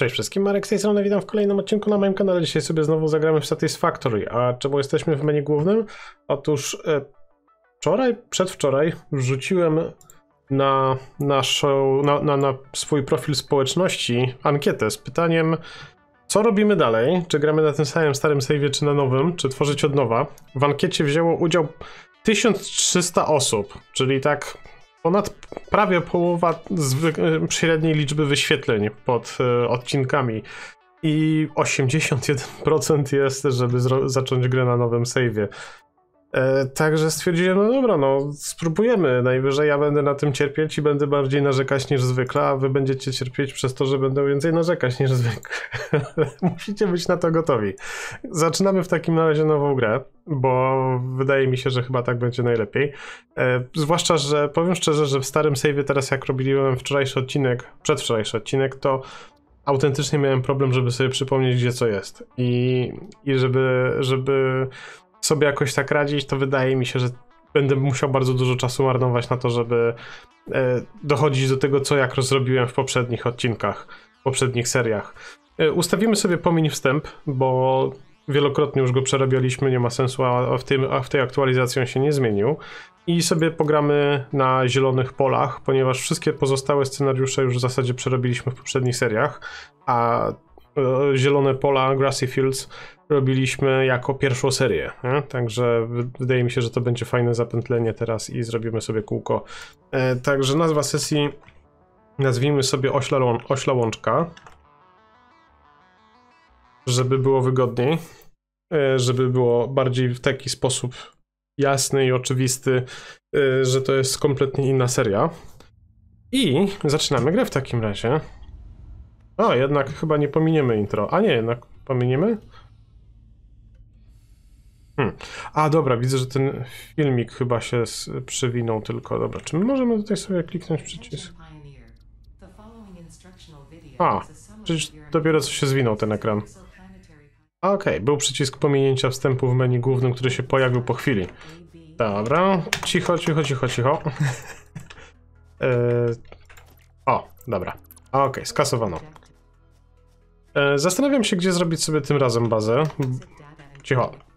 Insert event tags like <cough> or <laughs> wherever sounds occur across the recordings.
Cześć wszystkim, Marek z tej strony, witam w kolejnym odcinku na moim kanale. Dzisiaj sobie znowu zagramy w Satisfactory. A czemu jesteśmy w menu głównym? Otóż e, wczoraj, przedwczoraj wrzuciłem na, naszą, na, na, na swój profil społeczności ankietę z pytaniem co robimy dalej? Czy gramy na tym samym starym save'ie, czy na nowym? Czy tworzyć od nowa? W ankiecie wzięło udział 1300 osób, czyli tak ponad prawie połowa średniej liczby wyświetleń pod e, odcinkami. I 81% jest, żeby zacząć grę na nowym save'ie. E, także stwierdziłem, no dobra, no spróbujemy. Najwyżej ja będę na tym cierpieć i będę bardziej narzekać niż zwykle, a wy będziecie cierpieć przez to, że będę więcej narzekać niż zwykle. <laughs> Musicie być na to gotowi. Zaczynamy w takim razie nową grę, bo wydaje mi się, że chyba tak będzie najlepiej. E, zwłaszcza, że powiem szczerze, że w starym save'ie teraz jak robiłem wczorajszy odcinek, przedwczorajszy odcinek, to autentycznie miałem problem, żeby sobie przypomnieć, gdzie co jest. I, i żeby, żeby sobie jakoś tak radzić, to wydaje mi się, że będę musiał bardzo dużo czasu marnować na to, żeby e, dochodzić do tego, co jak rozrobiłem w poprzednich odcinkach, w poprzednich seriach. E, ustawimy sobie pomiń wstęp, bo wielokrotnie już go przerabialiśmy, nie ma sensu, a w, tym, a w tej aktualizacji on się nie zmienił. I sobie pogramy na zielonych polach, ponieważ wszystkie pozostałe scenariusze już w zasadzie przerobiliśmy w poprzednich seriach, a e, zielone pola, Grassy Fields robiliśmy jako pierwszą serię. Nie? Także wydaje mi się, że to będzie fajne zapętlenie teraz i zrobimy sobie kółko. E, także nazwa sesji nazwijmy sobie ośla, ośla łączka, żeby było wygodniej, e, żeby było bardziej w taki sposób jasny i oczywisty, e, że to jest kompletnie inna seria. I zaczynamy grę w takim razie. O, jednak chyba nie pominiemy intro. A nie, jednak pominiemy? Hmm. A dobra, widzę, że ten filmik chyba się przewinął tylko. Dobra, czy my możemy tutaj sobie kliknąć przycisk? A, przecież dopiero co się zwinął ten ekran. Okej, był przycisk pominięcia wstępu w menu głównym, który się pojawił po chwili. Dobra, cicho, cicho, cicho, cicho. <laughs> e... O, dobra. Okej, skasowano. E, zastanawiam się, gdzie zrobić sobie tym razem bazę. Cicho.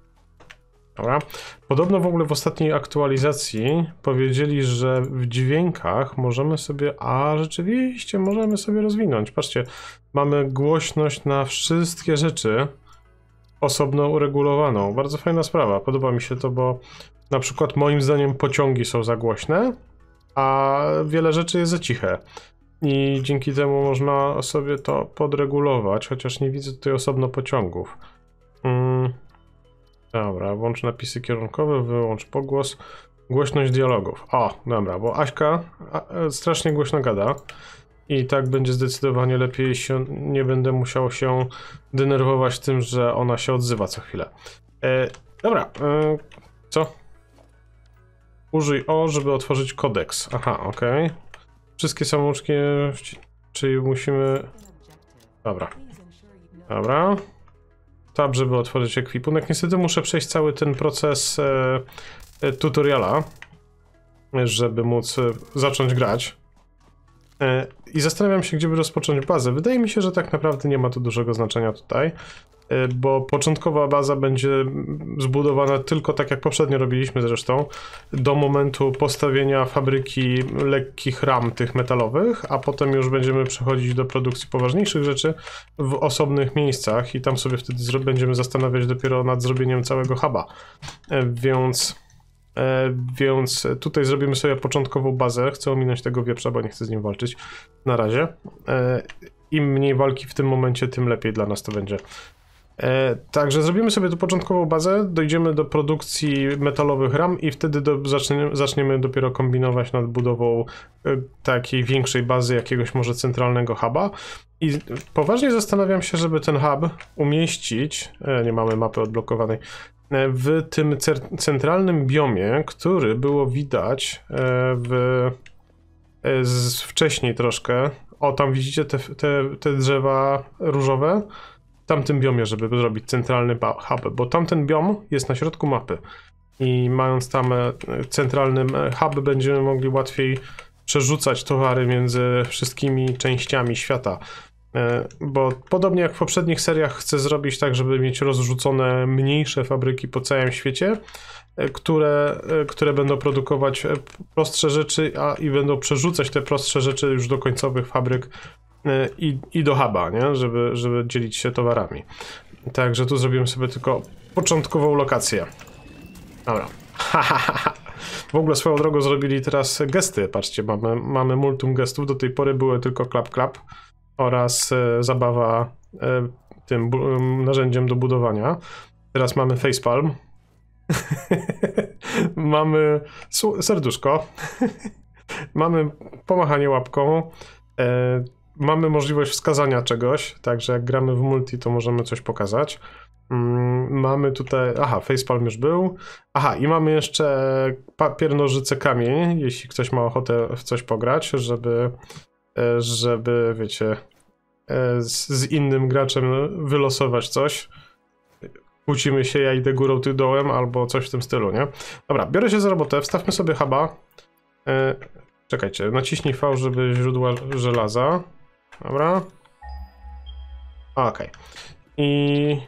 Dobra. Podobno w ogóle w ostatniej aktualizacji powiedzieli, że w dźwiękach możemy sobie. A rzeczywiście, możemy sobie rozwinąć. Patrzcie, mamy głośność na wszystkie rzeczy osobno uregulowaną. Bardzo fajna sprawa. Podoba mi się to, bo na przykład moim zdaniem pociągi są za głośne, a wiele rzeczy jest za ciche. I dzięki temu można sobie to podregulować, chociaż nie widzę tutaj osobno pociągów. Dobra, włącz napisy kierunkowe, wyłącz pogłos, głośność dialogów. O, dobra, bo Aśka e, strasznie głośno gada i tak będzie zdecydowanie lepiej, on- nie będę musiał się denerwować tym, że ona się odzywa co chwilę. E, dobra, e, co? Użyj O, żeby otworzyć kodeks. Aha, okej. Wszystkie samouczki, czyli musimy... Dobra, dobra. Tab, żeby otworzyć ekwipunek. Niestety muszę przejść cały ten proces e, e, tutoriala, żeby móc e, zacząć grać. E, I zastanawiam się, gdzie by rozpocząć bazę. Wydaje mi się, że tak naprawdę nie ma to dużego znaczenia tutaj, bo początkowa baza będzie zbudowana tylko tak jak poprzednio robiliśmy zresztą, do momentu postawienia fabryki lekkich ram tych metalowych, a potem już będziemy przechodzić do produkcji poważniejszych rzeczy w osobnych miejscach i tam sobie wtedy będziemy zastanawiać dopiero nad zrobieniem całego huba. E, Więc E, więc tutaj zrobimy sobie początkową bazę. Chcę ominąć tego wieprza, bo nie chcę z nim walczyć na razie. E, Im mniej walki w tym momencie, tym lepiej dla nas to będzie. E, także zrobimy sobie tu początkową bazę, dojdziemy do produkcji metalowych ram i wtedy do, zaczniemy, zaczniemy dopiero kombinować nad budową e, takiej większej bazy, jakiegoś może centralnego huba. I poważnie zastanawiam się, żeby ten hub umieścić. E, nie mamy mapy odblokowanej e, w tym centralnym biomie, który było widać e, w e, z, wcześniej troszkę. O, tam widzicie te, te, te drzewa różowe? Tamtym biomie, żeby zrobić centralny hub, bo tamten biom jest na środku mapy. I mając tam e, centralny e, hub, będziemy mogli łatwiej przerzucać towary między wszystkimi częściami świata. E, Bo podobnie jak w poprzednich seriach chcę zrobić tak, żeby mieć rozrzucone mniejsze fabryki po całym świecie, które, które będą produkować prostsze rzeczy a, i będą przerzucać te prostsze rzeczy już do końcowych fabryk i, i do huba, nie? Żeby, żeby dzielić się towarami. Także tu zrobiłem sobie tylko początkową lokację. Dobra. <laughs> W ogóle swoją drogą zrobili teraz gesty. Patrzcie, mamy, mamy multum gestów. Do tej pory były tylko klap klap oraz e, zabawa e, tym narzędziem do budowania. Teraz mamy facepalm. <laughs> mamy serduszko. <laughs> mamy pomachanie łapką. E, mamy możliwość wskazania czegoś, także jak gramy w multi, to możemy coś pokazać. Mm, Mamy tutaj. Aha, facepalm już był. Aha, i mamy jeszcze papier, nożyce, kamień, jeśli ktoś ma ochotę w coś pograć, żeby, e, żeby wiecie, e, z, z innym graczem wylosować coś. Kłócimy się, ja idę górą, ty dołem, albo coś w tym stylu, nie? Dobra, biorę się za robotę, wstawmy sobie huba. E, Czekajcie, naciśnij V, żeby źródła żelaza. Dobra. Okej. I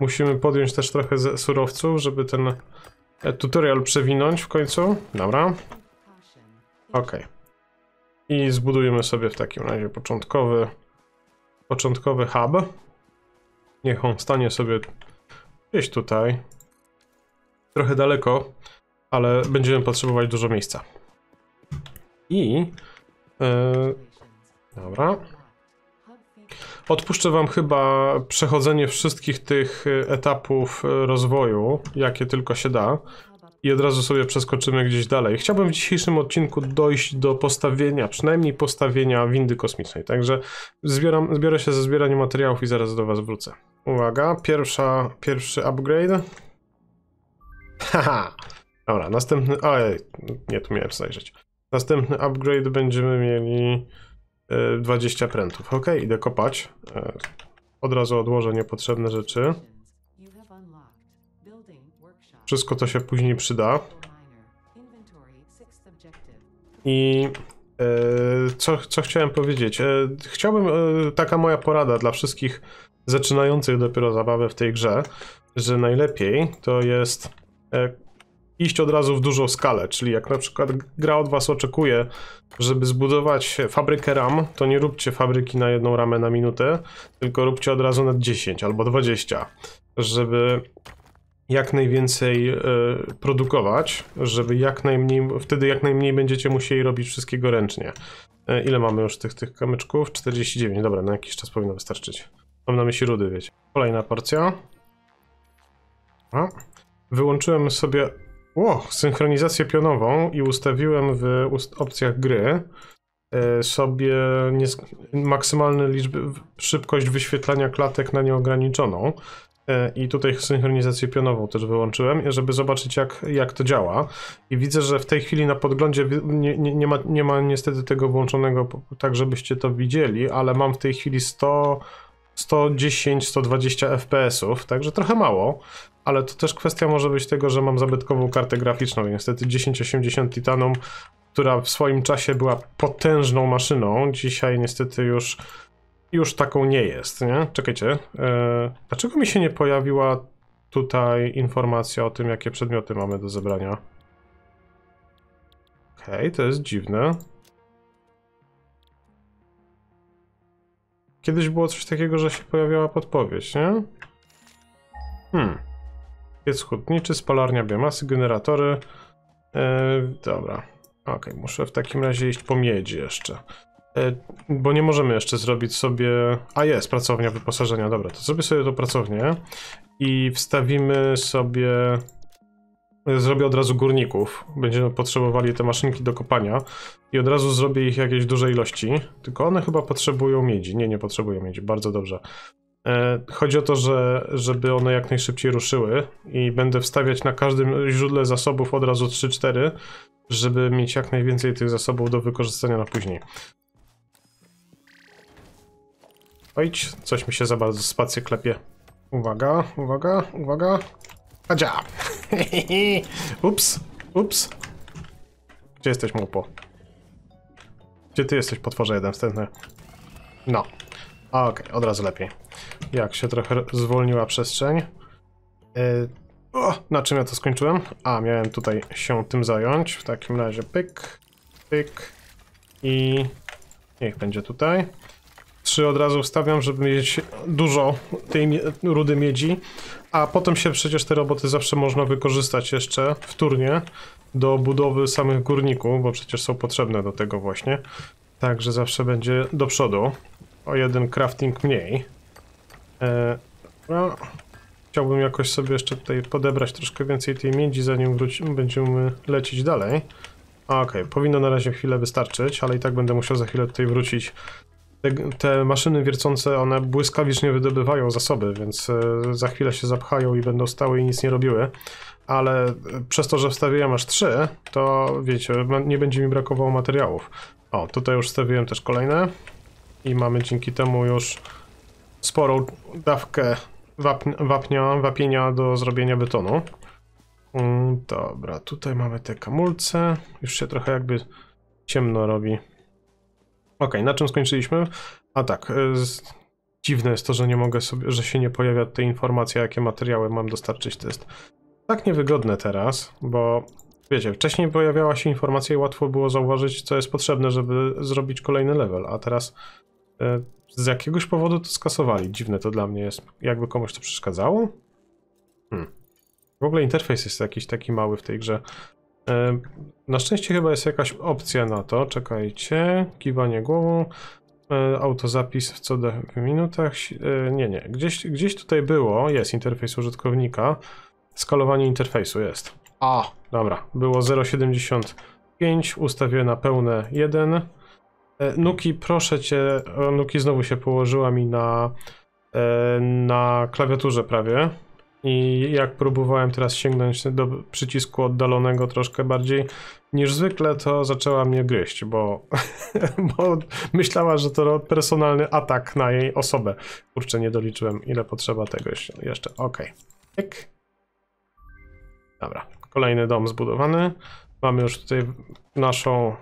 musimy podjąć też trochę ze surowców, żeby ten tutorial przewinąć w końcu. Dobra. Okej. I zbudujemy sobie w takim razie początkowy początkowy hub. Niech on stanie sobie gdzieś tutaj. Trochę daleko, ale będziemy potrzebować dużo miejsca. I e, dobra. Odpuszczę wam chyba przechodzenie wszystkich tych e, etapów e, rozwoju, jakie tylko się da. I od razu sobie przeskoczymy gdzieś dalej. Chciałbym w dzisiejszym odcinku dojść do postawienia, przynajmniej postawienia windy kosmicznej. Także zbieram, zbiorę się ze zbieraniem materiałów i zaraz do was wrócę. Uwaga, pierwsza, pierwszy upgrade. Haha. Dobra, następny. Ojej, nie, tu miałem zajrzeć. Następny upgrade będziemy mieli e, 20 prętów. Ok, idę kopać. E, Od razu odłożę niepotrzebne rzeczy. Wszystko to się później przyda. I e, co, co chciałem powiedzieć? E, chciałbym, e, taka moja porada dla wszystkich zaczynających dopiero zabawę w tej grze, że najlepiej to jest e, iść od razu w dużą skalę, czyli jak na przykład gra od was oczekuje, żeby zbudować fabrykę ram, to nie róbcie fabryki na jedną ramę na minutę, tylko róbcie od razu na 10 albo 20, żeby jak najwięcej e, produkować, żeby jak najmniej, wtedy jak najmniej będziecie musieli robić wszystkiego ręcznie. E, ile mamy już tych, tych kamyczków? 49, dobra, na jakiś czas powinno wystarczyć. Mam na myśli rudy, wiecie. Kolejna porcja. A. Wyłączyłem sobie o, synchronizację pionową i ustawiłem w ust- opcjach gry e, sobie maksymalną liczbę, szybkość wyświetlania klatek na nieograniczoną. E, I tutaj synchronizację pionową też wyłączyłem, żeby zobaczyć jak, jak to działa. I widzę, że w tej chwili na podglądzie nie, nie, nie, ma, nie ma niestety tego włączonego tak, żebyście to widzieli, ale mam w tej chwili 100, 110-120 FPS-ów, także trochę mało, ale to też kwestia może być tego, że mam zabytkową kartę graficzną. Niestety 1080 Titanum, która w swoim czasie była potężną maszyną, dzisiaj niestety już już taką nie jest, nie? Czekajcie. E, dlaczego mi się nie pojawiła tutaj informacja o tym, jakie przedmioty mamy do zebrania? Okej, to jest dziwne. Kiedyś było coś takiego, że się pojawiała podpowiedź, nie? Hmm. Piec hutniczy, spalarnia biomasy, generatory. E, dobra. Okej, muszę w takim razie iść po miedzi jeszcze. E, Bo nie możemy jeszcze zrobić sobie. A jest, pracownia wyposażenia. Dobra, to zrobię sobie tą pracownię i wstawimy sobie. Zrobię od razu górników. Będziemy potrzebowali te maszynki do kopania i od razu zrobię ich jakieś duże ilości. Tylko one chyba potrzebują miedzi. Nie, nie potrzebują miedzi. Bardzo dobrze. E, Chodzi o to, że żeby one jak najszybciej ruszyły i będę wstawiać na każdym źródle zasobów od razu 3-4, żeby mieć jak najwięcej tych zasobów do wykorzystania na później. Ojdź, coś mi się za bardzo spację klepie. Uwaga, uwaga, uwaga. Adzia! <laughs> ups, ups. Gdzie jesteś, małpo? Gdzie ty jesteś, potworze jeden wstępny? No. Okej, od razu lepiej. Jak się trochę zwolniła przestrzeń. Yy, o, na czym ja to skończyłem? A, miałem tutaj się tym zająć. W takim razie pyk, pyk i niech będzie tutaj. Trzy od razu wstawiam, żeby mieć dużo tej rudy miedzi, a potem się przecież te roboty zawsze można wykorzystać jeszcze wtórnie do budowy samych górników, bo przecież są potrzebne do tego właśnie. Także zawsze będzie do przodu. O jeden crafting mniej. E, no, chciałbym jakoś sobie jeszcze tutaj podebrać troszkę więcej tej miedzi, zanim wrócimy, będziemy lecieć dalej. Okej, powinno na razie chwilę wystarczyć, ale i tak będę musiał za chwilę tutaj wrócić. Te, te maszyny wiercące, one błyskawicznie wydobywają zasoby, więc e, za chwilę się zapchają i będą stały i nic nie robiły. Ale e, przez to, że wstawiłem aż trzy, to wiecie, nie będzie mi brakowało materiałów. O, tutaj już wstawiłem też kolejne i mamy dzięki temu już sporą dawkę wapn- wapnia, wapienia do zrobienia betonu. Mm, dobra, tutaj mamy te kamulce. Już się trochę jakby ciemno robi. Ok, na czym skończyliśmy? A tak, z... dziwne jest to, że nie mogę sobie, że się nie pojawia tutaj informacja, jakie materiały mam dostarczyć. To jest tak niewygodne teraz, bo wiecie, wcześniej pojawiała się informacja i łatwo było zauważyć, co jest potrzebne, żeby zrobić kolejny level, a teraz z jakiegoś powodu to skasowali. Dziwne to dla mnie jest. Jakby komuś to przeszkadzało? Hmm. W ogóle interfejs jest jakiś taki mały w tej grze. E, Na szczęście chyba jest jakaś opcja na to. Czekajcie. Kiwanie głową. E, Autozapis w co do w minutach. E, Nie, nie. Gdzieś, gdzieś tutaj było. Jest interfejs użytkownika. Skalowanie interfejsu jest. A, dobra. Było 0,75. Ustawię na pełne 1. E, Nuki, proszę cię. Nuki znowu się położyła mi na, e, na klawiaturze prawie. I jak próbowałem teraz sięgnąć do przycisku oddalonego troszkę bardziej niż zwykle, to zaczęła mnie gryźć, bo, <laughs> bo myślała, że to personalny atak na jej osobę. Kurczę, nie doliczyłem, ile potrzeba tego jeszcze. Okej. Pyk. Dobra, kolejny dom zbudowany. Mamy już tutaj naszą,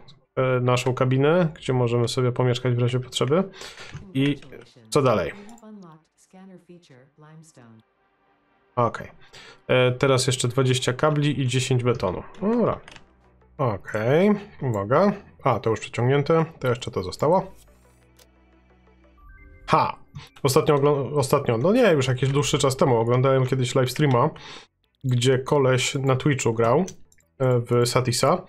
naszą kabinę, gdzie możemy sobie pomieszkać w razie potrzeby. I co dalej? Okej. E, Teraz jeszcze 20 kabli i 10 betonu. Dobra. Okej, uwaga. A, to już przeciągnięte. To jeszcze to zostało. Ha! Ostatnio, ostatnio, no nie, już jakiś dłuższy czas temu oglądałem kiedyś live streama, gdzie koleś na Twitchu grał e, w Satisa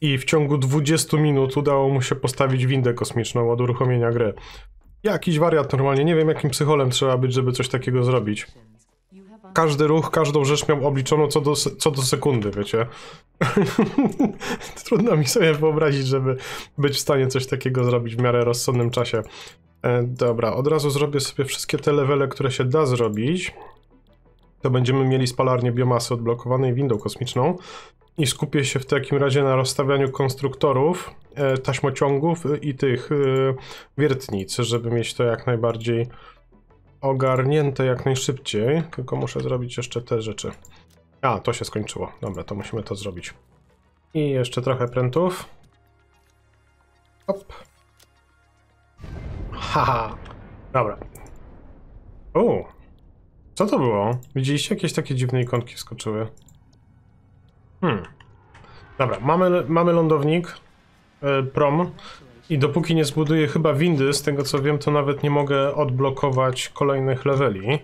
i w ciągu 20 minut udało mu się postawić windę kosmiczną od uruchomienia gry. Jakiś wariat normalnie, nie wiem jakim psycholem trzeba być, żeby coś takiego zrobić każdy ruch, każdą rzecz miał obliczoną co do, co do sekundy, wiecie. <laughs> Trudno mi sobie wyobrazić, żeby być w stanie coś takiego zrobić w miarę rozsądnym czasie. E, dobra, od razu zrobię sobie wszystkie te levele, które się da zrobić. To będziemy mieli spalarnię biomasy odblokowanej windą kosmiczną i skupię się w takim razie na rozstawianiu konstruktorów, e, taśmociągów i tych e, wiertnic, żeby mieć to jak najbardziej ogarnięte jak najszybciej, tylko muszę zrobić jeszcze te rzeczy. A, to się skończyło. Dobra, to musimy to zrobić. I jeszcze trochę prętów. Hop. Haha. Dobra. O. Co to było? Widzieliście jakieś takie dziwne ikonki wskoczyły? Hmm. Dobra, mamy, mamy lądownik. e, prom. I dopóki nie zbuduję chyba windy, z tego co wiem, to nawet nie mogę odblokować kolejnych leveli.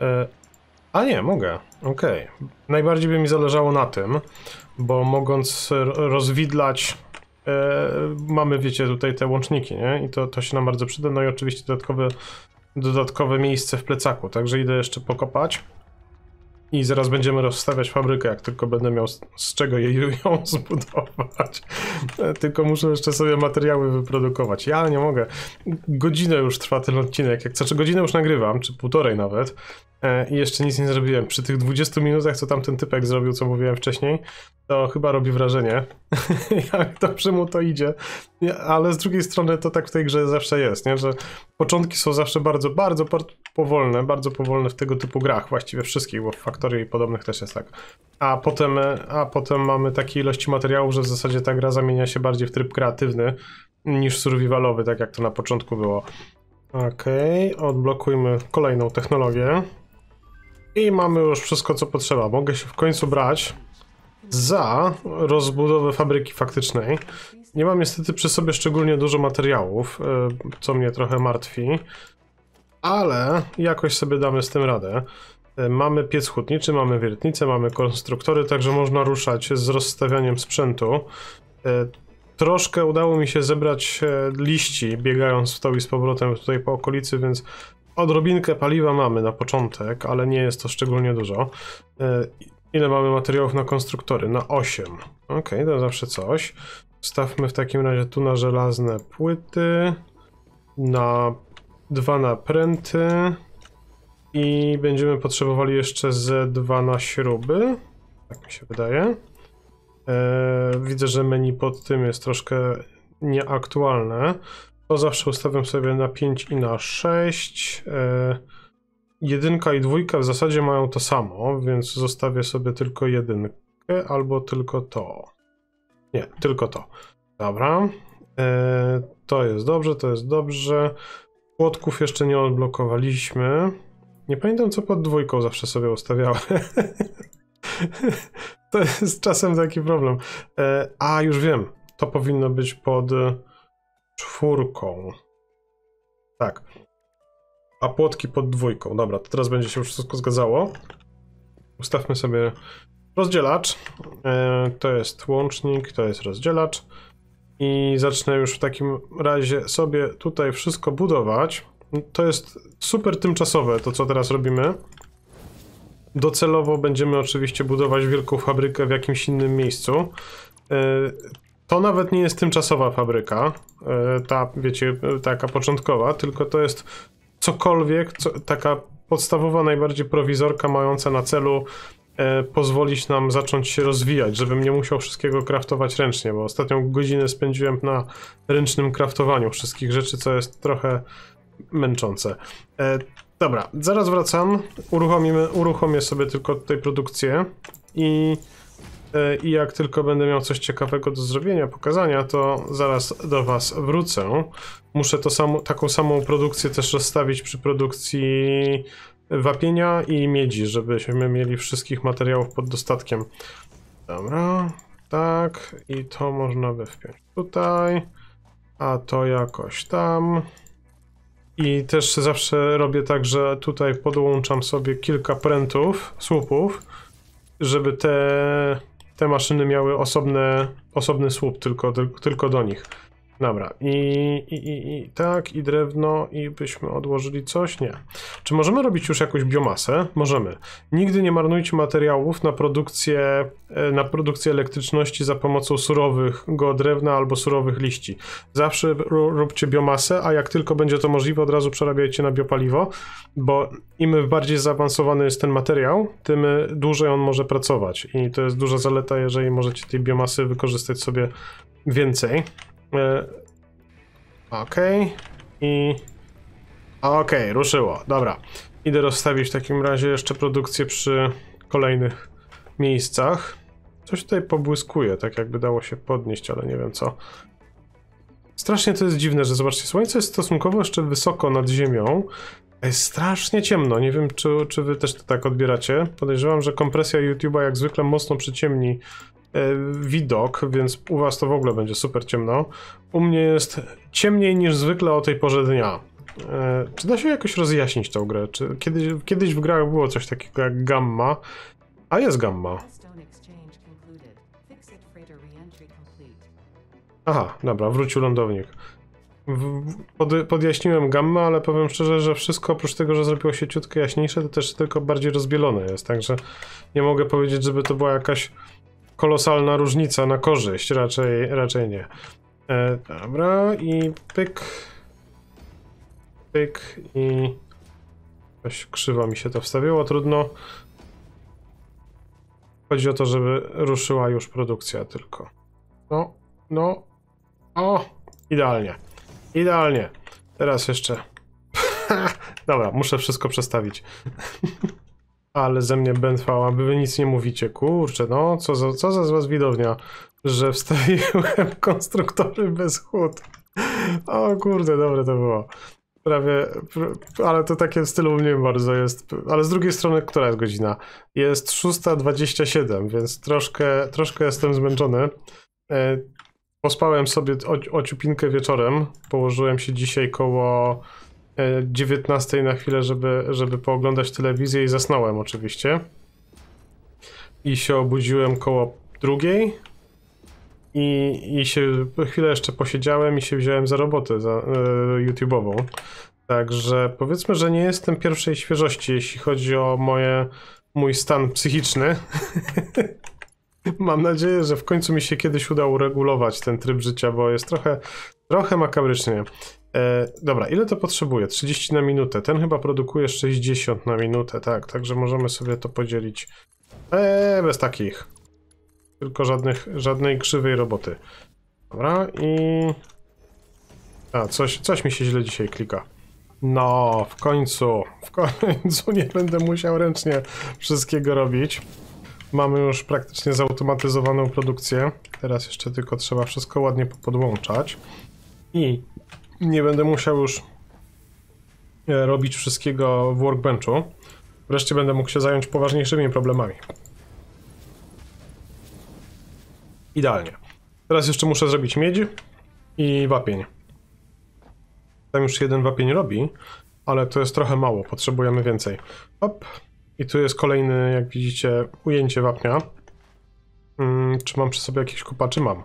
E, a nie, mogę. Okej. Najbardziej by mi zależało na tym, bo mogąc rozwidlać, e, mamy, wiecie, tutaj te łączniki, nie? I to, to się nam bardzo przyda. No i oczywiście dodatkowe, dodatkowe miejsce w plecaku, także idę jeszcze pokopać. I zaraz będziemy rozstawiać fabrykę, jak tylko będę miał z, czego jej <laughs> ją zbudować. E, Tylko muszę jeszcze sobie materiały wyprodukować. Ja nie mogę. Godzinę już trwa ten odcinek. Jak znaczy godzinę już nagrywam, czy półtorej nawet. E, I jeszcze nic nie zrobiłem. Przy tych 20 minutach, co tam ten typek zrobił, co mówiłem wcześniej, to chyba robi wrażenie. <laughs> jak dobrze mu to idzie. Ale z drugiej strony to tak w tej grze zawsze jest, nie? że początki są zawsze bardzo, bardzo powolne, bardzo powolne w tego typu grach, właściwie wszystkich, bo w Factory i podobnych też jest tak. A potem, a potem mamy takie ilości materiałów, że w zasadzie ta gra zamienia się bardziej w tryb kreatywny niż survivalowy, tak jak to na początku było. Okej, odblokujmy kolejną technologię. I mamy już wszystko, co potrzeba. Mogę się w końcu brać za rozbudowę fabryki faktycznej. Nie mam niestety przy sobie szczególnie dużo materiałów, e, co mnie trochę martwi, ale jakoś sobie damy z tym radę. E, Mamy piec hutniczy, mamy wiertnicę, mamy konstruktory, także można ruszać z rozstawianiem sprzętu. E, Troszkę udało mi się zebrać liści, biegając w to i z powrotem tutaj po okolicy, więc odrobinkę paliwa mamy na początek, ale nie jest to szczególnie dużo. E, Ile mamy materiałów na konstruktory? Na 8. Ok, to zawsze coś. Stawmy w takim razie tu na żelazne płyty, na dwa napręty i będziemy potrzebowali jeszcze ze dwa na śruby. Tak mi się wydaje. Eee, widzę, że menu pod tym jest troszkę nieaktualne. To zawsze ustawiam sobie na 5 i na 6. Eee, jedynka i dwójka w zasadzie mają to samo, więc zostawię sobie tylko jedynkę albo tylko to. Nie, tylko to. Dobra. Eee, to jest dobrze, to jest dobrze. Płotków jeszcze nie odblokowaliśmy. Nie pamiętam, co pod dwójką zawsze sobie ustawiałem. <laughs> to jest czasem taki problem. E, a, już wiem. To powinno być pod czwórką. Tak. A płotki pod dwójką. Dobra, to teraz będzie się wszystko zgadzało. Ustawmy sobie rozdzielacz. E, to jest łącznik, to jest rozdzielacz. I zacznę już w takim razie sobie tutaj wszystko budować. To jest super tymczasowe, to co teraz robimy. Docelowo będziemy oczywiście budować wielką fabrykę w jakimś innym miejscu. To nawet nie jest tymczasowa fabryka, e, ta, wiecie, taka początkowa, tylko to jest cokolwiek, co, taka podstawowa, najbardziej prowizorka mająca na celu e, pozwolić nam zacząć się rozwijać, żebym nie musiał wszystkiego kraftować ręcznie, bo ostatnią godzinę spędziłem na ręcznym kraftowaniu wszystkich rzeczy, co jest trochę męczące. E, dobra, zaraz wracam. Uruchomimy, uruchomię sobie tylko tutaj produkcję i, i jak tylko będę miał coś ciekawego do zrobienia, pokazania, to zaraz do Was wrócę. Muszę to samo, taką samą produkcję też rozstawić przy produkcji wapienia i miedzi, żebyśmy mieli wszystkich materiałów pod dostatkiem. Dobra, tak, i to można by wpiąć tutaj, a to jakoś tam. I też zawsze robię tak, że tutaj podłączam sobie kilka prętów, słupów, żeby te, te maszyny miały osobne, osobny słup tylko, tylko, do nich. Dobra, i, i, i, i tak, i drewno, i byśmy odłożyli coś? Nie. Czy możemy robić już jakąś biomasę? Możemy. Nigdy nie marnujcie materiałów na produkcję, e, na produkcję elektryczności za pomocą surowego drewna albo surowych liści. Zawsze ró- róbcie biomasę, a jak tylko będzie to możliwe, od razu przerabiajcie na biopaliwo, bo im bardziej zaawansowany jest ten materiał, tym dłużej on może pracować. I to jest duża zaleta, jeżeli możecie tej biomasy wykorzystać sobie więcej. E, Okej. I. Okej, ruszyło. Dobra. Idę rozstawić w takim razie jeszcze produkcję przy kolejnych miejscach. Coś tutaj pobłyskuje, tak jakby dało się podnieść, ale nie wiem co. Strasznie to jest dziwne, że zobaczcie, słońce jest stosunkowo jeszcze wysoko nad ziemią. Jest strasznie ciemno. Nie wiem, czy, czy wy też to tak odbieracie. Podejrzewam, że kompresja YouTube'a jak zwykle mocno przyciemni widok, więc u was to w ogóle będzie super ciemno. U mnie jest ciemniej niż zwykle o tej porze dnia. E, czy da się jakoś rozjaśnić tą grę? Czy kiedyś, kiedyś w grach było coś takiego jak gamma? A jest gamma. Aha, dobra, wrócił lądownik. Pod, podjaśniłem gammę, ale powiem szczerze, że wszystko oprócz tego, że zrobiło się ciutkę jaśniejsze, to też tylko bardziej rozbielone jest, także nie mogę powiedzieć, żeby to była jakaś kolosalna różnica na korzyść, raczej, raczej nie. E, dobra, i pyk, pyk i coś krzywo mi się to wstawiło, trudno. Chodzi o to, żeby ruszyła już produkcja tylko. No, no, o, idealnie. Idealnie. Teraz jeszcze. <laughs> Dobra, muszę wszystko przestawić. <laughs> Ale ze mnie bętwała, wy nic nie mówicie. Kurczę, no, co za, co za z was widownia, że wstawiłem <laughs> konstruktory bez chłód. O kurde, dobre to było. prawie, pr- ale to takie w stylu mnie bardzo jest. Ale z drugiej strony, która jest godzina? Jest 6.27, więc troszkę, troszkę jestem zmęczony. E, Pospałem sobie ociupinkę wieczorem. Położyłem się dzisiaj koło 19 na chwilę, żeby, żeby pooglądać telewizję i zasnąłem oczywiście. I się obudziłem koło drugiej. I, I się chwilę jeszcze posiedziałem i się wziąłem za robotę za, e, YouTube'ową. Także powiedzmy, że nie jestem pierwszej świeżości, jeśli chodzi o moje, mój stan psychiczny. <laughs> <laughs> Mam nadzieję, że w końcu mi się kiedyś uda uregulować ten tryb życia, bo jest trochę, trochę makabrycznie. E, dobra, ile to potrzebuję? 30 na minutę. Ten chyba produkuje 60 na minutę, tak, także możemy sobie to podzielić. Eee, bez takich. Tylko żadnych, żadnej krzywej roboty. Dobra, i... A, coś, coś mi się źle dzisiaj klika. No, w końcu, w końcu nie będę musiał ręcznie wszystkiego robić. Mamy już praktycznie zautomatyzowaną produkcję. Teraz jeszcze tylko trzeba wszystko ładnie podłączać. I nie będę musiał już e, robić wszystkiego w workbenchu. Wreszcie będę mógł się zająć poważniejszymi problemami. Idealnie. Teraz jeszcze muszę zrobić miedź i wapień. Tam już jeden wapień robi, ale to jest trochę mało, potrzebujemy więcej. Hop. I tu jest kolejny, jak widzicie, ujęcie wapnia. Hmm, czy mam przy sobie jakieś kupaczy? Mam.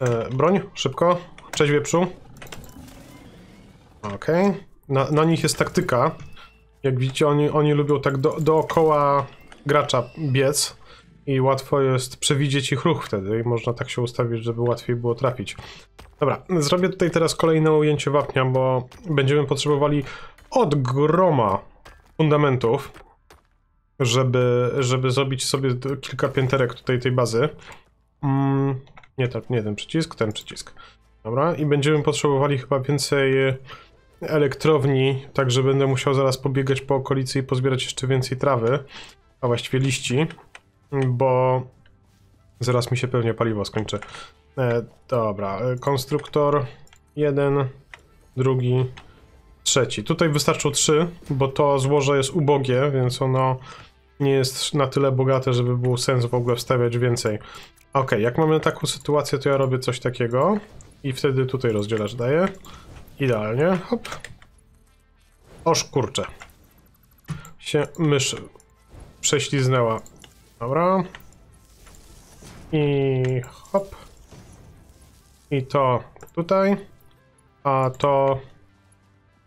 E, broń, szybko. Cześć wieprzu. Okej. Na, na nich jest taktyka. Jak widzicie, oni, oni lubią tak do, dookoła gracza biec i łatwo jest przewidzieć ich ruch wtedy i można tak się ustawić, żeby łatwiej było trafić. Dobra, zrobię tutaj teraz kolejne ujęcie wapnia, bo będziemy potrzebowali od groma fundamentów, żeby, żeby zrobić sobie kilka pięterek tutaj tej bazy. Mm, nie, ten, nie ten przycisk, ten przycisk. Dobra, i będziemy potrzebowali chyba więcej elektrowni, także będę musiał zaraz pobiegać po okolicy i pozbierać jeszcze więcej trawy, a właściwie liści, bo zaraz mi się pewnie paliwo skończy. E, dobra, e, konstruktor jeden, drugi, trzeci. Tutaj wystarczą trzy, bo to złoże jest ubogie, więc ono nie jest na tyle bogate, żeby był sens w ogóle wstawiać więcej. Ok, jak mamy taką sytuację, to ja robię coś takiego i wtedy tutaj rozdzielacz daję. Idealnie, hop. Oż kurczę. Się mysz prześliznęła. Dobra. I hop. I to tutaj. A to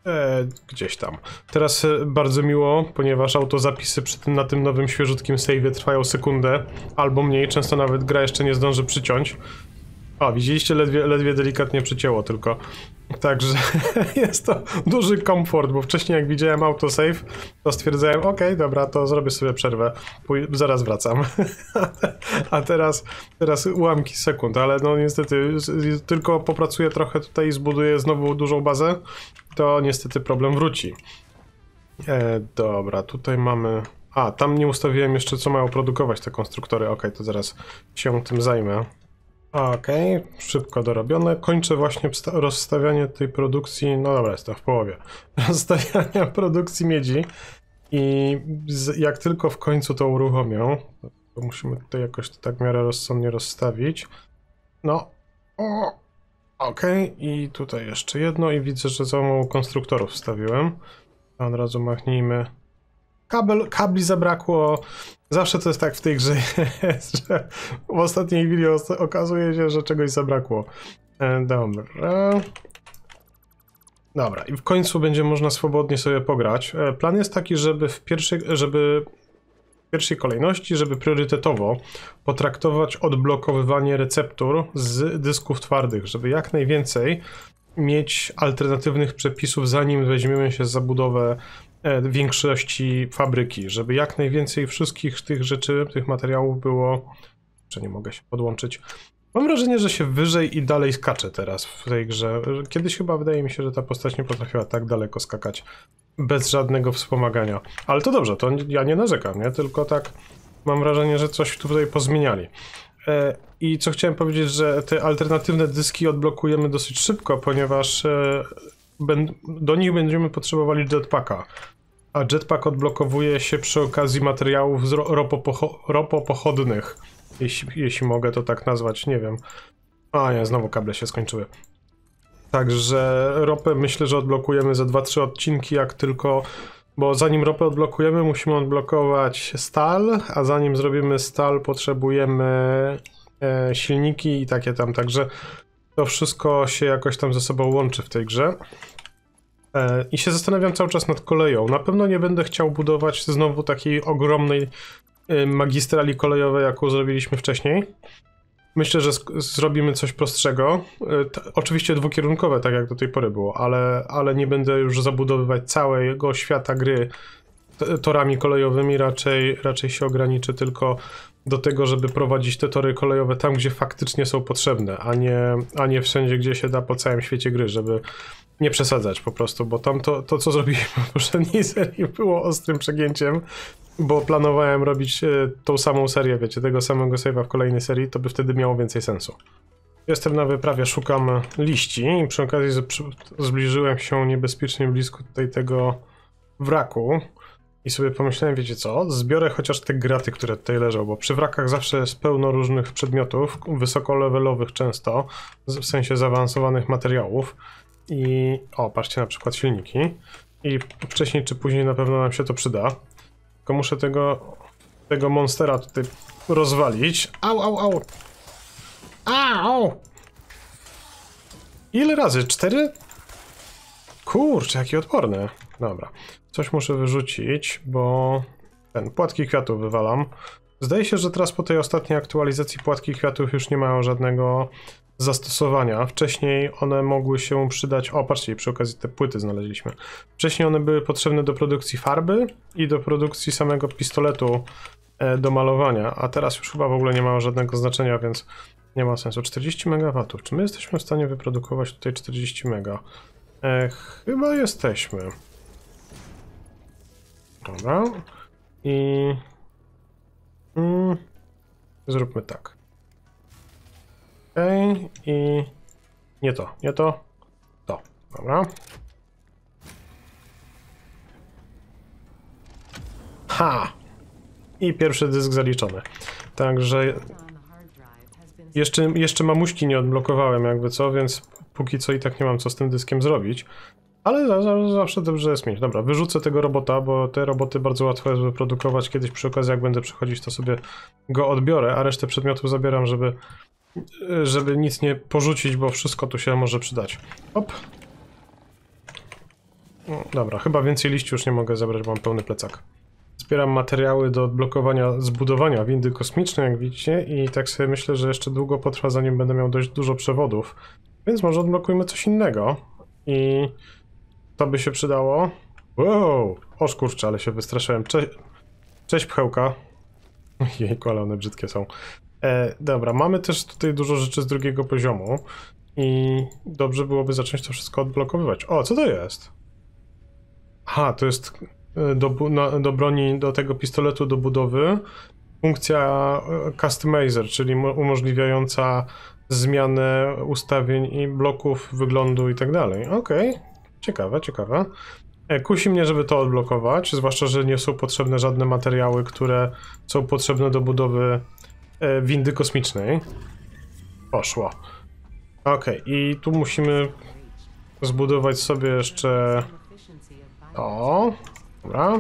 e, gdzieś tam. Teraz e, bardzo miło, ponieważ autozapisy przy tym, na tym nowym świeżutkim save'ie trwają sekundę albo mniej. Często nawet gra jeszcze nie zdąży przyciąć. O, widzieliście, ledwie, ledwie delikatnie przycięło tylko. Także <laughs> jest to duży komfort, bo wcześniej jak widziałem autosave, to stwierdzałem, ok, dobra, to zrobię sobie przerwę, pój- zaraz wracam. <laughs> A teraz, teraz ułamki sekund, ale no niestety tylko popracuję trochę tutaj i zbuduję znowu dużą bazę, to niestety problem wróci. E, dobra, tutaj mamy... A, tam nie ustawiłem jeszcze, co mają produkować te konstruktory. Ok, to zaraz się tym zajmę. Okej, szybko dorobione. Kończę właśnie rozstawianie tej produkcji. No dobra, jestem w połowie. <laughs> Rozstawiania produkcji miedzi. I jak tylko w końcu to uruchomią, to musimy tutaj jakoś to tak w miarę rozsądnie rozstawić. No. O, Okej, i tutaj jeszcze jedno. I widzę, że za mało konstruktorów wstawiłem. Od razu machnijmy. Kabel, kabli zabrakło. Zawsze to jest tak w tej grze, <laughs> że w ostatniej chwili okazuje się, że czegoś zabrakło. E, dobra. Dobra, i w końcu będzie można swobodnie sobie pograć. E, plan jest taki, żeby w pierwszej, żeby pierwszej kolejności, żeby priorytetowo potraktować odblokowywanie receptur z dysków twardych, żeby jak najwięcej mieć alternatywnych przepisów, zanim weźmiemy się za budowę e, większości fabryki, żeby jak najwięcej wszystkich tych rzeczy, tych materiałów było. Czy nie mogę się podłączyć? Mam wrażenie, że się wyżej i dalej skacze teraz w tej grze. Kiedyś chyba wydaje mi się, że ta postać nie potrafiła tak daleko skakać bez żadnego wspomagania. Ale to dobrze, to ja nie narzekam, nie? Tylko tak mam wrażenie, że coś tutaj pozmieniali. E, I co chciałem powiedzieć, że te alternatywne dyski odblokujemy dosyć szybko, ponieważ e, do nich będziemy potrzebowali jetpacka. A jetpack odblokowuje się przy okazji materiałów z ro, ropopocho, ropopochodnych. Jeśli, jeśli mogę to tak nazwać, nie wiem. A nie, znowu kable się skończyły. Także ropę myślę, że odblokujemy za 2-3 odcinki, jak tylko. Bo zanim ropę odblokujemy, musimy odblokować stal, a zanim zrobimy stal, potrzebujemy e, silniki i takie tam. Także to wszystko się jakoś tam ze sobą łączy w tej grze. E, I się zastanawiam cały czas nad koleją. Na pewno nie będę chciał budować znowu takiej ogromnej e, magistrali kolejowej, jaką zrobiliśmy wcześniej. Myślę, że zrobimy coś prostszego. T- oczywiście dwukierunkowe, tak jak do tej pory było, ale, ale nie będę już zabudowywać całego świata gry torami kolejowymi. Raczej, raczej się ograniczę tylko do tego, żeby prowadzić te tory kolejowe tam, gdzie faktycznie są potrzebne, a nie, a nie wszędzie, gdzie się da po całym świecie gry, żeby nie przesadzać po prostu, bo tam to, to co zrobiliśmy <laughs> w poprzedniej serii było ostrym przegięciem, bo planowałem robić e, tą samą serię, wiecie, tego samego save'a w kolejnej serii, to by wtedy miało więcej sensu. Jestem na wyprawie, szukam liści i przy okazji zbliżyłem się niebezpiecznie blisko tutaj tego wraku i sobie pomyślałem, wiecie co, zbiorę chociaż te graty, które tutaj leżą, bo przy wrakach zawsze jest pełno różnych przedmiotów, wysokolevelowych często, w sensie zaawansowanych materiałów i o, patrzcie na przykład silniki i wcześniej czy później na pewno nam się to przyda. Tylko muszę tego, tego monstera tutaj rozwalić. Au, au, au! Au! Ile razy? Cztery? Kurczę, jaki odporny. Dobra. Coś muszę wyrzucić, bo ten, płatki kwiatów wywalam. Zdaje się, że teraz po tej ostatniej aktualizacji płatki kwiatów już nie mają żadnego zastosowania. Wcześniej one mogły się przydać. O, patrzcie, przy okazji te płyty znaleźliśmy. Wcześniej one były potrzebne do produkcji farby i do produkcji samego pistoletu e, do malowania, a teraz już chyba w ogóle nie mają żadnego znaczenia, więc nie ma sensu. 40 MW. Czy my jesteśmy w stanie wyprodukować tutaj 40 MW? E, chyba jesteśmy. Dobra. I. Mm, zróbmy tak. Okej, i. Nie to, nie to. To. Dobra. Ha! I pierwszy dysk zaliczony. Także jeszcze, jeszcze mamuśki nie odblokowałem, jakby co, więc póki co i tak nie mam co z tym dyskiem zrobić. Ale za, za, zawsze dobrze jest mieć. Dobra, wyrzucę tego robota, bo te roboty bardzo łatwo jest wyprodukować. Kiedyś przy okazji, jak będę przychodzić, to sobie go odbiorę, a resztę przedmiotów zabieram, żeby, żeby nic nie porzucić, bo wszystko tu się może przydać. No, Dobra, chyba więcej liści już nie mogę zabrać, bo mam pełny plecak. Zbieram materiały do odblokowania zbudowania windy kosmicznej, jak widzicie, i tak sobie myślę, że jeszcze długo potrwa, zanim będę miał dość dużo przewodów. Więc może odblokujmy coś innego. I to by się przydało. Wow! O kurczę, ale się wystraszyłem. Cze Cześć, pchełka. Jejku, ale one brzydkie są. E, dobra, mamy też tutaj dużo rzeczy z drugiego poziomu. I dobrze byłoby zacząć to wszystko odblokowywać. O, co to jest? Aha, to jest e, do, na, do broni, do tego pistoletu do budowy funkcja e, customizer, czyli mo- umożliwiająca zmianę ustawień i bloków, wyglądu i tak dalej. Okej, ciekawe, ciekawe. E, Kusi mnie, żeby to odblokować, zwłaszcza, że nie są potrzebne żadne materiały, które są potrzebne do budowy windy kosmicznej. Poszło. Okej, i tu musimy zbudować sobie jeszcze to. Dobra.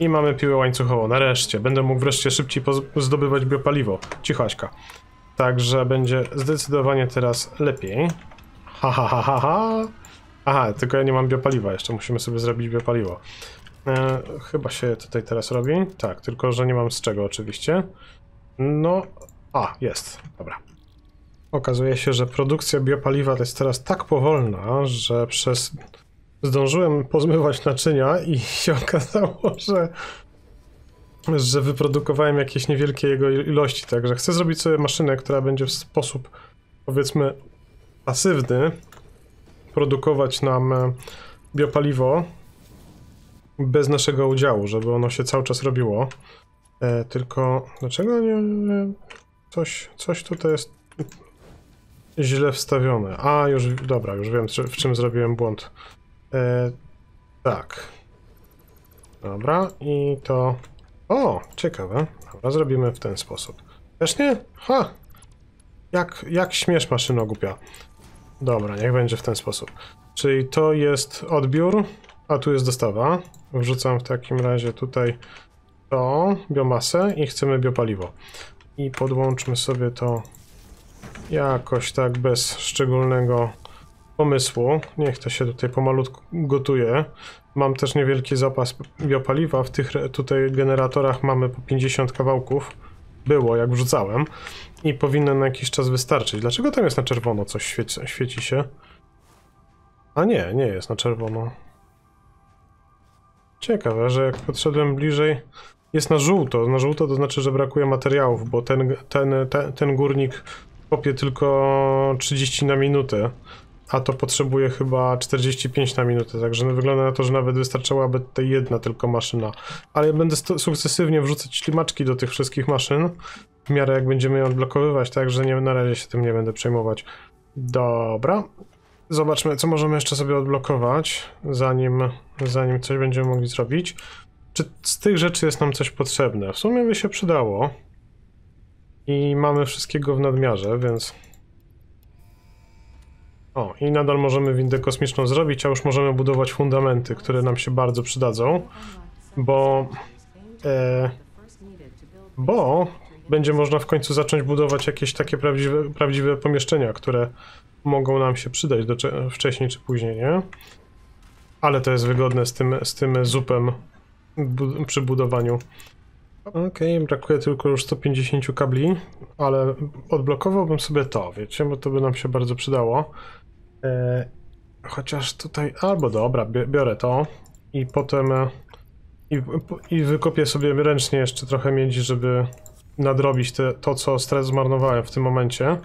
I mamy piłę łańcuchową. Nareszcie. Będę mógł wreszcie szybciej zdobywać biopaliwo. Cicho, Aśka. Także będzie zdecydowanie teraz lepiej. Ha, ha, ha, ha, ha. Aha, tylko ja nie mam biopaliwa jeszcze. Musimy sobie zrobić biopaliwo. E, chyba się tutaj teraz robi. Tak, tylko że nie mam z czego oczywiście. No, a, jest. Dobra. Okazuje się, że produkcja biopaliwa jest teraz tak powolna, że przez zdążyłem pozmywać naczynia i <laughs> się okazało, że że wyprodukowałem jakieś niewielkie jego ilości, także chcę zrobić sobie maszynę, która będzie w sposób powiedzmy pasywny produkować nam e, biopaliwo bez naszego udziału, żeby ono się cały czas robiło. E, tylko dlaczego nie, nie coś, coś tutaj jest źle wstawione. A, już, dobra, już wiem, w czym zrobiłem błąd. E, tak. Dobra, i to... O, ciekawe. Dobra, zrobimy w ten sposób. Też nie? Ha! Jak, jak śmiesz, maszyno głupia. Dobra, niech będzie w ten sposób. Czyli to jest odbiór, a tu jest dostawa. Wrzucam w takim razie tutaj to, biomasę i chcemy biopaliwo. I podłączmy sobie to jakoś tak bez szczególnego pomysłu. Niech to się tutaj pomalutku gotuje. Mam też niewielki zapas biopaliwa. W tych tutaj generatorach mamy po 50 kawałków. Było, jak wrzucałem. I powinno na jakiś czas wystarczyć. Dlaczego tam jest na czerwono coś świeci, świeci się? A nie, nie jest na czerwono. Ciekawe, że jak podszedłem bliżej, jest na żółto. Na żółto to znaczy, że brakuje materiałów, bo ten, ten, ten, ten górnik kopie tylko 30 na minutę, a to potrzebuje chyba 45 na minutę, także no wygląda na to, że nawet wystarczyłaby tutaj jedna tylko maszyna. Ale ja będę sukcesywnie wrzucać ślimaczki do tych wszystkich maszyn, w miarę jak będziemy je odblokowywać, także nie, na razie się tym nie będę przejmować. Dobra. Zobaczmy, co możemy jeszcze sobie odblokować, zanim, zanim coś będziemy mogli zrobić. Czy z tych rzeczy jest nam coś potrzebne? W sumie by się przydało. I mamy wszystkiego w nadmiarze, więc... O, i nadal możemy windę kosmiczną zrobić, a już możemy budować fundamenty, które nam się bardzo przydadzą, bo... E, bo będzie można w końcu zacząć budować jakieś takie prawdziwe, prawdziwe pomieszczenia, które mogą nam się przydać do, cze- wcześniej czy później, nie? Ale to jest wygodne z tym, z tym zupem przy budowaniu. Okej, brakuje tylko już 150 kabli, ale odblokowałbym sobie to, wiecie, bo to by nam się bardzo przydało. E, chociaż tutaj, albo dobra, bi- biorę to i potem e, i, i wykopię sobie ręcznie jeszcze trochę miedzi, żeby nadrobić te, to, co stres zmarnowałem w tym momencie.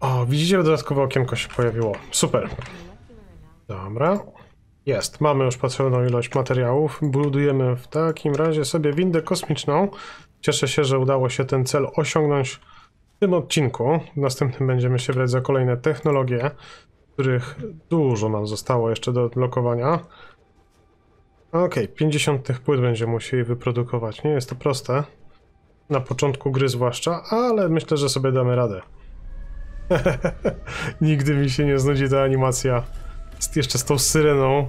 O, widzicie, dodatkowe okienko się pojawiło. Super. Dobra. Jest, mamy już potrzebną ilość materiałów. Budujemy w takim razie sobie windę kosmiczną. Cieszę się, że udało się ten cel osiągnąć w tym odcinku. W następnym będziemy się brać za kolejne technologie, których dużo nam zostało jeszcze do odblokowania. Okej, 50 tych płyt będziemy musieli wyprodukować. Nie jest to proste. Na początku gry zwłaszcza, ale myślę, że sobie damy radę. <laughs> Nigdy mi się nie znudzi ta animacja. Z, jeszcze z tą syreną.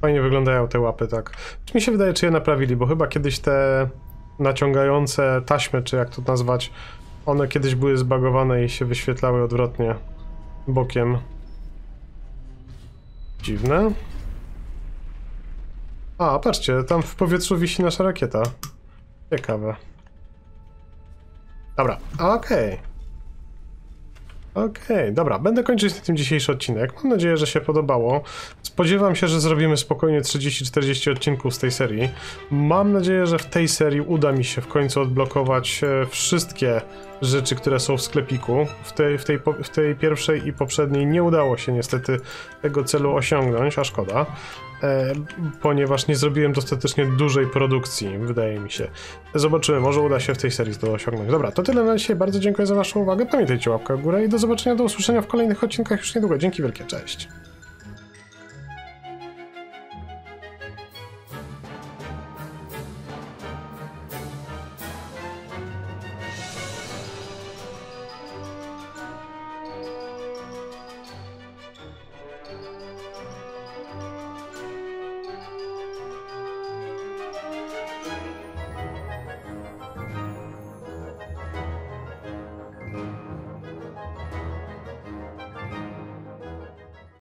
Fajnie wyglądają te łapy, tak. Mi się wydaje, czy je naprawili, bo chyba kiedyś te naciągające taśmy, czy jak to nazwać, one kiedyś były zbagowane i się wyświetlały odwrotnie bokiem. Dziwne. A, patrzcie, tam w powietrzu wisi nasza rakieta. Ciekawe. Dobra, okej. Okej, dobra, będę kończyć na tym dzisiejszy odcinek. Mam nadzieję, że się podobało. Spodziewam się, że zrobimy spokojnie 30-40 odcinków z tej serii. Mam nadzieję, że w tej serii uda mi się w końcu odblokować e, wszystkie rzeczy, które są w sklepiku. W tej, w, tej, w tej pierwszej i poprzedniej nie udało się niestety tego celu osiągnąć, a szkoda. E, ponieważ nie zrobiłem dostatecznie dużej produkcji, wydaje mi się. Zobaczymy, może uda się w tej serii to osiągnąć. Dobra, to tyle na dzisiaj. Bardzo dziękuję za Waszą uwagę. Pamiętajcie łapkę w górę i do zobaczenia, do usłyszenia w kolejnych odcinkach już niedługo. Dzięki wielkie, cześć.